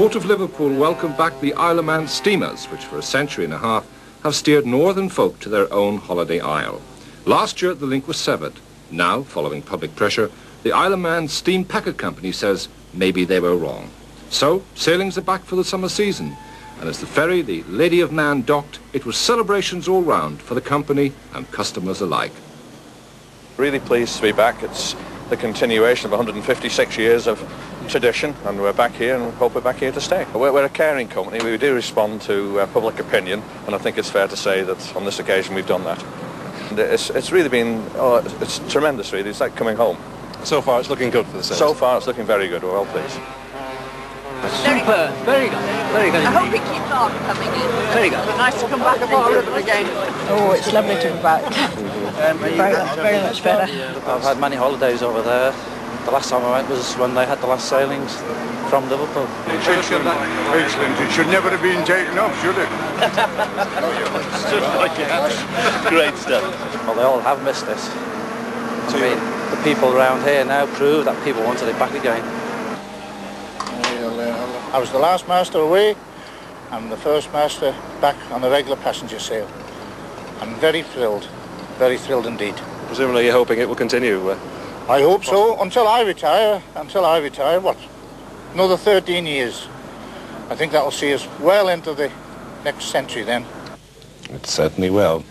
Port of Liverpool welcomed back the Isle of Man steamers, which for a century and a half have steered northern folk to their own holiday isle. Last year the link was severed. Now, following public pressure, the Isle of Man Steam Packet Company says maybe they were wrong. So, sailings are back for the summer season. And as the ferry, the Lady of Mann, docked, it was celebrations all round for the company and customers alike. Really pleased to be back. It's the continuation of 156 years of tradition and we're back here and we hope we're back here to stay. We're, we're a caring company, we do respond to uh, public opinion and I think it's fair to say that on this occasion we've done that. And it's, it's really been, oh, it's tremendous really, it's like coming home. So far it's looking good for the sales. So far it's looking very good, we're well pleased. Super, very good, very good. I hope it keeps on coming in. Very good. Nice to come back up to Liverpool again. Oh, it's lovely to be back. Um, very, much, very much better. I've had many holidays over there. The last time I went was when they had the last sailings from Liverpool. Excellent. Excellent. It should never have been taken off, should it? Great stuff. Well, they all have missed this. I mean, the people around here now prove that people wanted it back again. Uh, I was the last master away. I'm the first master back on a regular passenger sail. I'm very thrilled, very thrilled indeed. Presumably you're hoping it will continue. Uh, I hope so, until I retire, until I retire, what, another 13 years. I think that will see us well into the next century then. It certainly will.